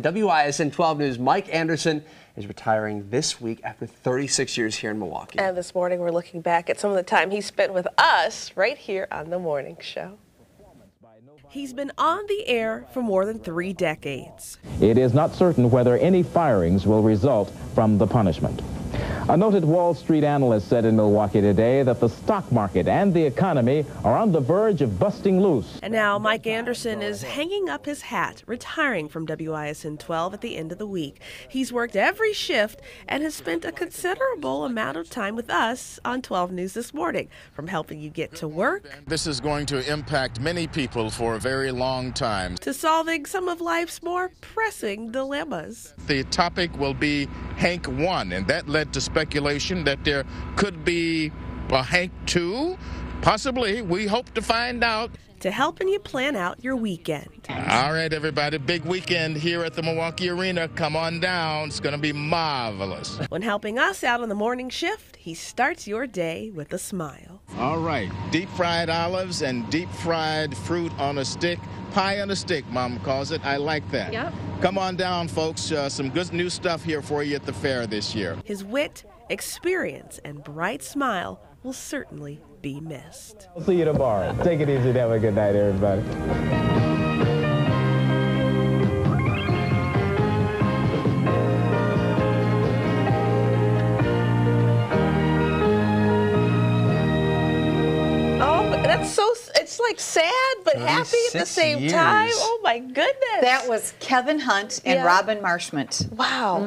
WISN 12 News Mike Anderson is retiring this week after 36 years here in Milwaukee. And this morning we're looking back at some of the time he spent with us right here on the morning show. He's been on the air for more than three decades. It is not certain whether any firings will result from the punishment. A noted Wall Street analyst said in Milwaukee today that the stock market and the economy are on the verge of busting loose. And now Mike Anderson is hanging up his hat, retiring from WISN 12 at the end of the week. He's worked every shift and has spent a considerable amount of time with us on 12 News this morning, from helping you get to work This is going to impact many people for a very long time. to solving some of life's more pressing dilemmas. The topic will be Hank 1, and that led to speculation that there could be a Hank 2. Possibly. We hope to find out. To helping you plan out your weekend. All right, everybody. Big weekend here at the Milwaukee Arena. Come on down. It's going to be marvelous. When helping us out on the morning shift, he starts your day with a smile. All right. Deep fried olives and deep fried fruit on a stick. Pie on a stick, Mom calls it. I like that. Yep. Come on down, folks. Uh, some good new stuff here for you at the fair this year. His wit, experience, and bright smile will certainly be missed. I'll see you tomorrow. Take it easy and have a good night, everybody. Oh, that's so, it's like sad but happy at the 36 same time. Oh my goodness. That was Kevin Hunt and Yeah. Robin Marshmont. Wow.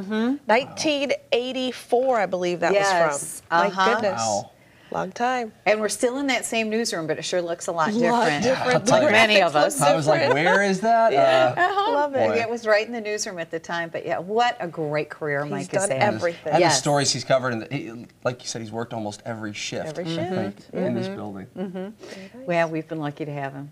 1984, I believe that Yes, was from. My uh-huh. goodness. Wow. Long time. And we're still in that same newsroom, but it sure looks a lot Lot different. different. Like many of us. I was like, where is that? Uh, I love it. Boy. It was right in the newsroom at the time, but yeah, what a great career He's Mike done has had. everything. and Yes. the stories he's covered, and he, like you said, he's worked almost every shift. Every mm-hmm. shift. like, in this mm-hmm. building. Mm-hmm. Well, we've been lucky to have him.